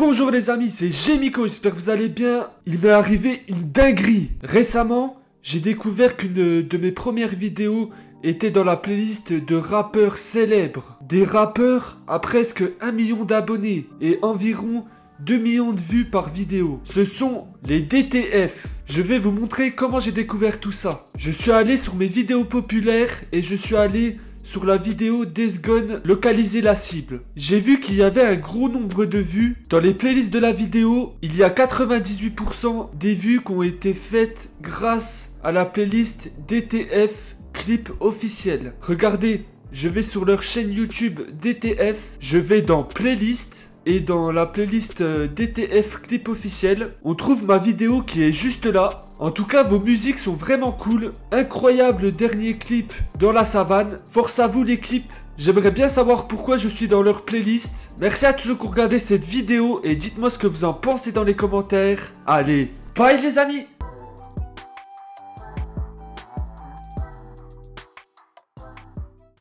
Bonjour les amis, c'est Gémico, j'espère que vous allez bien. Il m'est arrivé une dinguerie. Récemment, j'ai découvert qu'une de mes premières vidéos était dans la playlist de rappeurs célèbres. Des rappeurs à presque 1 million d'abonnés et environ 2 millions de vues par vidéo. Ce sont les DTF. Je vais vous montrer comment j'ai découvert tout ça. Je suis allé sur mes vidéos populaires et je suis allé sur la vidéo Gone localiser la cible. J'ai vu qu'il y avait un gros nombre de vues. Dans les playlists de la vidéo, il y a 98% des vues qui ont été faites grâce à la playlist DTF clip officiel. Regardez, je vais sur leur chaîne YouTube DTF, je vais dans playlist et dans la playlist euh, DTF clip officiel, on trouve ma vidéo qui est juste là. En tout cas, vos musiques sont vraiment cool. Incroyable dernier clip dans la savane. Force à vous les clips. J'aimerais bien savoir pourquoi je suis dans leur playlist. Merci à tous ceux qui ont cette vidéo et dites-moi ce que vous en pensez dans les commentaires. Allez, bye les amis